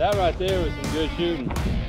That right there was some good shooting.